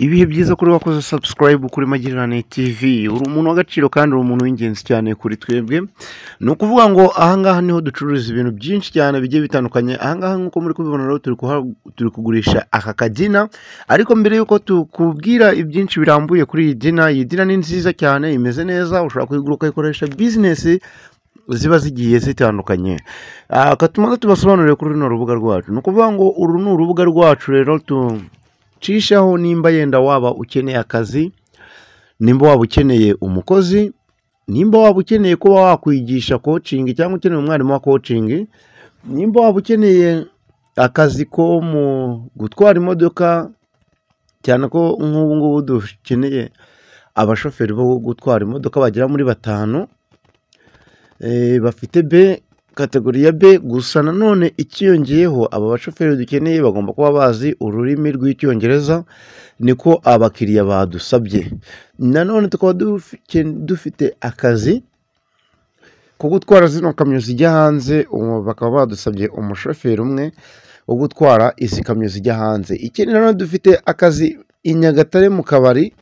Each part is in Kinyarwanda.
ibihe byiza kuri wakoze subscribe kuri Magirirane TV uri umuntu w'agaciro kandi uri umuntu w'ingenzi cyane kuri twebwe. Ni ukuvuga ngo ahangaha ni ho ducururiza ibintu byinshi cyane bigiye bitandukanye. Ahangaha nk'uko muri kubibona rero turi kugurisha aka kagina. Ariko mbere y'uko tukubwira ibyinshi birambuye kuri iyi dina iyi dina ni nziza cyane imeze neza ushobora kuyigura ukayikoresha bizinesi ziba zigiye zitandukanye. Ah, katuma tubasobanurire kuri runo rubuga rwacu. Ni ukuvuga ngo uru ni urubuga rwacu rero tucishaho nimba yenda waba ukeneye akazi nimba waba ukeneye umukozi nimba waba ukeneye kuba wakwigisha coaching cyangwa ukeneye umwarimu wa coaching nimba waba ukeneye akazi ko mu gutwara imodoka cyane ko nk'ubu ngubu dukeneye abashoferi bo gutwara imodoka bagera muri batanu eh, bafite B kategori ya B gusa nanone ikiyongeyeho aba bashoferi dukeneye bagomba kuba bazi ururimi rw'icyongereza niko abakiriya badusabye. Nanone tukaba dufi- dufite akazi ko gutwara zino kamyo zijya hanze bakaba badusabye umushoferi umwe wo gutwara izi kamyo zijya hanze. Ikindi nanone dufite akazi i Nyagatare mu kabari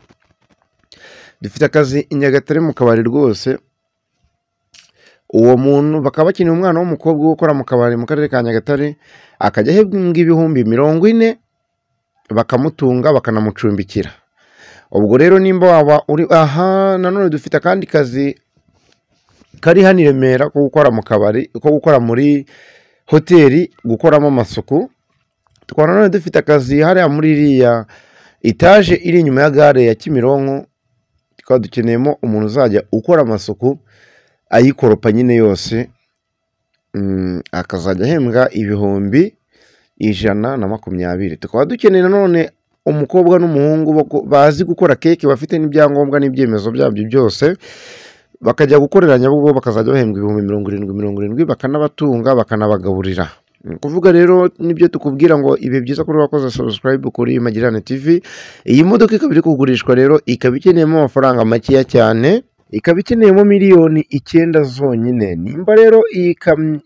dufite akazi i Nyagatare mu kabari rwose. Uwo muntu bakaba bakeneye umwana w'umukobwa wo gukora mu kabari mu karere ka Nyagatare akajya ahembwa ibihumbi mirongo ine bakamutunga bakanamucumbikira. Ubwo rero nimba waba uri aha nanone dufite akandi kazi kari hano i Remera ko gukora mu kabari ko gukora muri hoteli gukoramo amasuku tukaba nanone dufite akazi hariya muri iriya etaje iri inyuma ya gare ya Kimironko tukaba dukeneyemo umuntu uzajya ukora amasuku ayikoropa nyine yose mm, akazajya ahembwa ibihumbi ijana na makumyabiri. Tukaba dukeneye nanone umukobwa n'umuhungu bazi gukora keke bafite n'ibyangombwa n'ibyemezo byabyo byose bakajya gukorera nyabugogo bakazajya bahembwa ibihumbi mirongo irindwi mirongo irindwi bakanabatunga bakanabagaburira. Ni ukuvuga rero ni byo tukubwira ngo ibi byiza kuri wakoze subscribe kuri Magirane TV iyi modoka ikaba iri kugurishwa rero ikaba ikeneyemo amafaranga makeya cyane. Ikaba ikeneyemo miliyoni icyenda zonyine. Nimba rero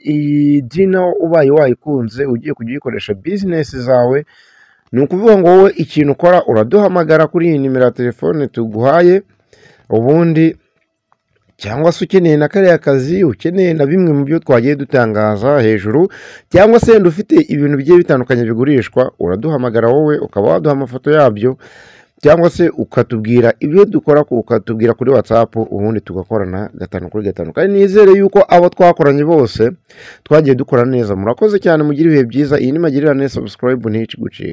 iyi dina ubaye wayikunze ugiye kujya uyikoresha bizinesi zawe ni ukuvuga ngo wowe ikintu ukora uraduhamagara kuri iyi nimero ya telefone tuguhaye ubundi cyangwa se ukeneye na kariya kazi ukeneye na bimwe mu byo twagiye dutangaza hejuru cyangwa se wenda ufite ibintu bigiye bitandukanye bigurishwa uraduhamagara wowe ukaba waduha amafoto yabyo cyangwa se ukatubwira ibyo dukora ukatubwira kuri whatsapp ubundi tugakorana gatanu kuri gatanu. Kandi nizere yuko abo twakoranye bose twagiye dukora neza. Murakoze cyane mugire ibihe byiza. Iyi ni magirirane subscribe ntici gucika